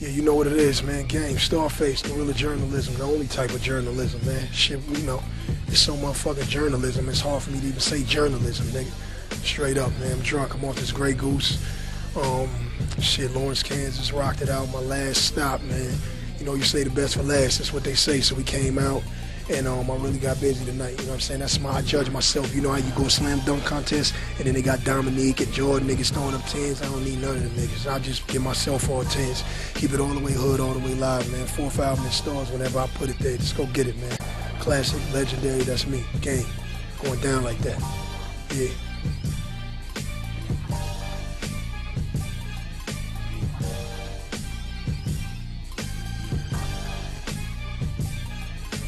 is, man. Game, Starface, guerrilla journalism, the only type of journalism, man. Shit, you know, it's so motherfucking journalism. It's hard for me to even say journalism, nigga. Straight up, man. I'm drunk. I'm off this Grey Goose. Um, shit, Lawrence, Kansas, rocked it out. My last stop, man. You know, you say the best for last. That's what they say. So we came out. And um, I really got busy tonight. You know what I'm saying? That's my I judge myself. You know how you go slam dunk contest, and then they got Dominique and Jordan niggas throwing up tens. I don't need none of them niggas. I just give myself all tens. Keep it all the way hood, all the way live, man. Four, or five minute stars whenever I put it there. Just go get it, man. Classic, legendary. That's me. Game. Going down like that. Yeah.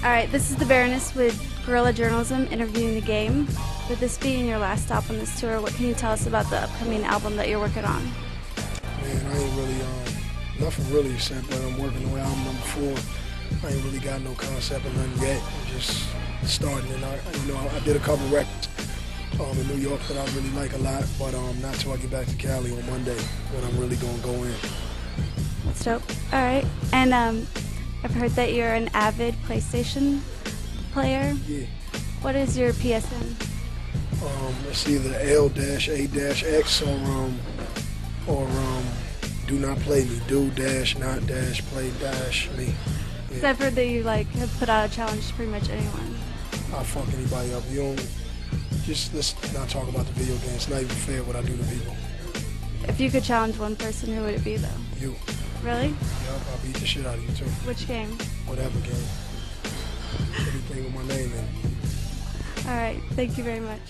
All right, this is the Baroness with Guerrilla Journalism interviewing the game. With this being your last stop on this tour, what can you tell us about the upcoming album that you're working on? Man, I ain't really, um, nothing really except that I'm working on album number four. I ain't really got no concept or nothing yet. I'm just starting, and I, you know, I did a couple records um, in New York that I really like a lot, but um, not till I get back to Cali on Monday when I'm really gonna go in. That's dope. All right, and um, I've heard that you're an avid PlayStation player. Yeah. What is your PSN? Um, it's either L dash A dash X or um or um do not play me. Do dash not dash play dash me. Because I've heard that you like have put out a challenge to pretty much anyone. I'll fuck anybody up. You don't just let's not talk about the video game. It's not even fair what I do to people. If you could challenge one person, who would it be though? You. Really? Yup, I'll beat the shit out of you too. Which game? Whatever game. Anything with my name in it. All right, thank you very much.